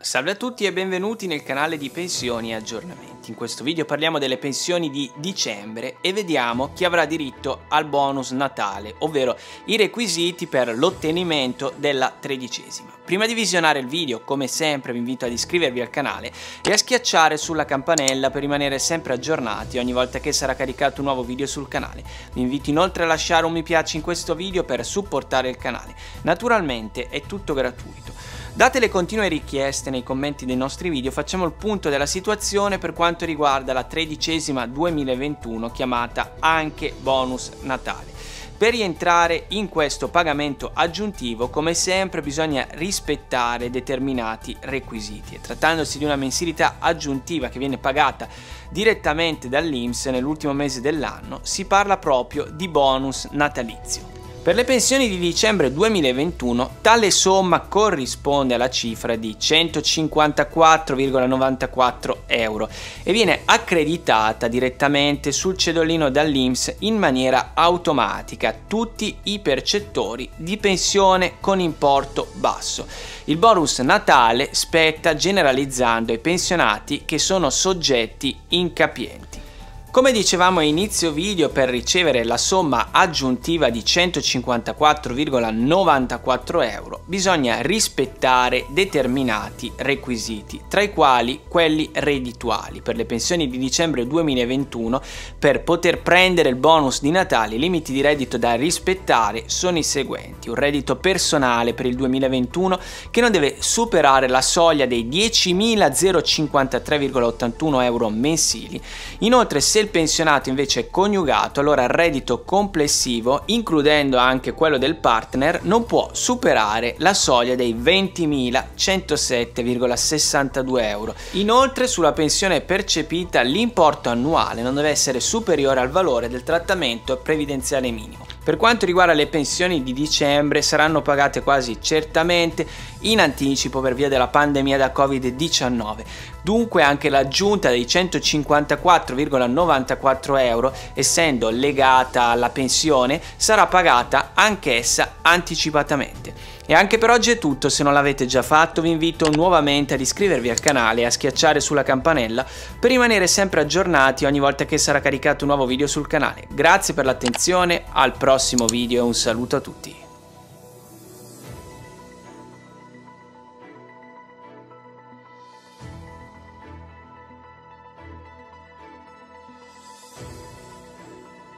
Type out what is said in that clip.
Salve a tutti e benvenuti nel canale di Pensioni e Aggiornamenti. In questo video parliamo delle pensioni di dicembre e vediamo chi avrà diritto al bonus Natale, ovvero i requisiti per l'ottenimento della tredicesima. Prima di visionare il video, come sempre vi invito ad iscrivervi al canale e a schiacciare sulla campanella per rimanere sempre aggiornati ogni volta che sarà caricato un nuovo video sul canale. Vi invito inoltre a lasciare un mi piace in questo video per supportare il canale. Naturalmente è tutto gratuito. Date le continue richieste nei commenti dei nostri video facciamo il punto della situazione per quanto riguarda la tredicesima 2021 chiamata anche bonus Natale. Per rientrare in questo pagamento aggiuntivo, come sempre, bisogna rispettare determinati requisiti. Trattandosi di una mensilità aggiuntiva che viene pagata direttamente dall'Inps nell'ultimo mese dell'anno, si parla proprio di bonus natalizio. Per le pensioni di dicembre 2021 tale somma corrisponde alla cifra di 154,94 euro e viene accreditata direttamente sul cedolino dall'Inps in maniera automatica a tutti i percettori di pensione con importo basso. Il bonus Natale spetta generalizzando ai pensionati che sono soggetti incapienti. Come dicevamo a inizio video per ricevere la somma aggiuntiva di 154,94 euro bisogna rispettare determinati requisiti, tra i quali quelli reddituali. Per le pensioni di dicembre 2021 per poter prendere il bonus di Natale i limiti di reddito da rispettare sono i seguenti. Un reddito personale per il 2021 che non deve superare la soglia dei 10.053,81 euro mensili. Inoltre se se il pensionato invece è coniugato, allora il reddito complessivo, includendo anche quello del partner, non può superare la soglia dei 20.107,62 euro. Inoltre sulla pensione percepita l'importo annuale non deve essere superiore al valore del trattamento previdenziale minimo. Per quanto riguarda le pensioni di dicembre saranno pagate quasi certamente in anticipo per via della pandemia da Covid-19. Dunque anche l'aggiunta dei 154,94 euro, essendo legata alla pensione, sarà pagata anch'essa anticipatamente. E anche per oggi è tutto, se non l'avete già fatto vi invito nuovamente ad iscrivervi al canale e a schiacciare sulla campanella per rimanere sempre aggiornati ogni volta che sarà caricato un nuovo video sul canale. Grazie per l'attenzione, al prossimo video e un saluto a tutti.